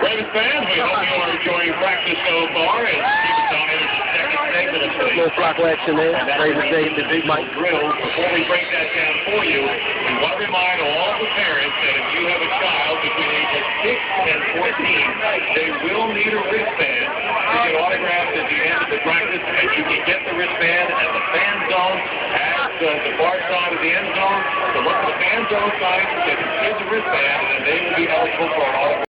Ravens fans, we hope you are enjoying practice so far as Don enters the second segment of the little flock action there. And where Davis we Big Mike. Drills. Before we break that down for you, we want to remind all the parents that if you have a child between ages 6 and 14, they will need a wristband to get autographed at the end of the practice, and you can get the wristband at the fan zone, at uh, the far side of the end zone. So look at the fan side, get the kids wristband, and they will be eligible for autograph.